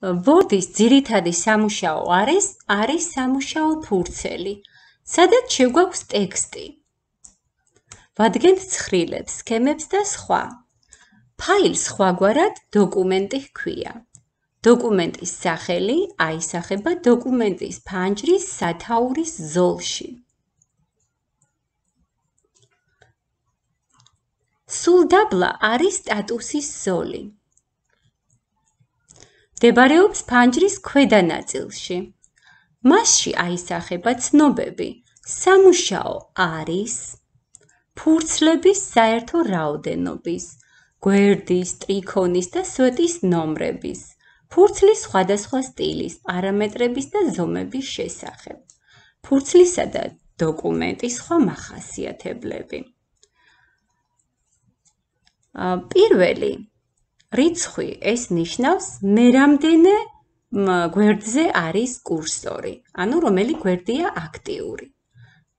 Word-ის ძირითადი სამუშაო არის არის სამუშაო ფურცელი, სადაც შეგვაქვს ტექსტი. ვადგენთ ცხრილებს, სქემებს და სხვა. ფაილს სხვაგვარად დოკუმენტი ჰქვია. დოკუმენტის სახელი აისახება დოკუმენტის ფანჯრის სათაურის ზოლში. სულ დაბლა არის სტატუსის ზოლი. მდებარეობს ფანჯრის ქვედა ნაწილში. მასში აისახება ცნობები: სამუშაო არის, ფურცლების საერთო რაოდენობის, გვერდის, ტრიქონის და სვეტის ნომრების, ფურცლის სხვადასხვა სტილის, პარამეტრების და ზომების შესახებ. ფურცლისა და დოკუმენტის სხვა მახასიათებლები. პირველი რიცხვი ეს ნიშნავს მე რამდენი გვერდზე არის კურსორი, ანუ რომელი გვერდია აქტიური.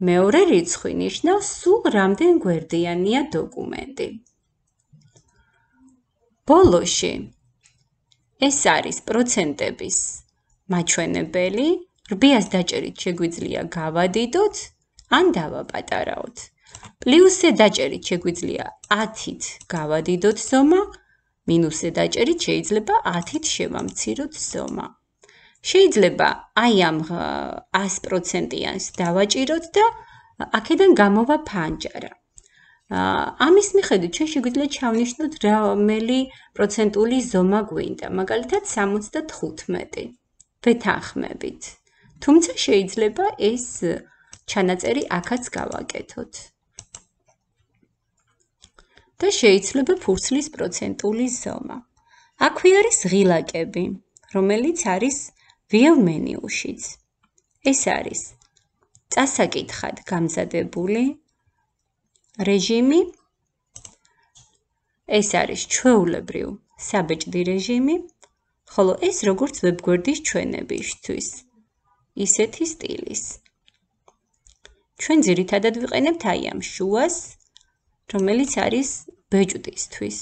მეორე რიცხვი ნიშნავს სულ რამდენ გვერდიანია დოკუმენტი. ბოლოში ეს არის პროცენტების მაჩვენებელი, რბიას დაჭერით შეგვიძლია გავადიდოთ ან დავაპატარავთ. პლუსზე დაჭერით შეგვიძლია 10-ით გავადიდოთ ზომა მინუსზე დაჭერით შეიძლება 10-ით შევამციროთ ზომა. შეიძლება აი ამ 100%-იანს დავაჭიროთ და აქედან გამოვა ფანჯარა. ამის მიხედვით ჩვენ შეგვიძლია ჩავნიშნოთ რომელი პროცენტული ზომა გვინდა, მაგალითად 75. ვეთანხმებით. თუმცა შეიძლება ეს ჩანაწერი აქაც გავაკეთოთ. და შეიძლება ფურცლის პროცენტული ზომა. აქვე არის ღილაკები, რომელიც არის view menu-შიც. ეს არის წასაკითხად გამზადებული რეჟიმი. ეს არის ჩვეულებრივ საბეჭდი რეჟიმი, ხოლო ეს როგორც ვებგვერდის ჩვენებისთვის. ისეთი სტილის. ჩვენ ძირითადად ვიყენებთ აი ამ შუას, რომელიც არის ბეჭდისთვის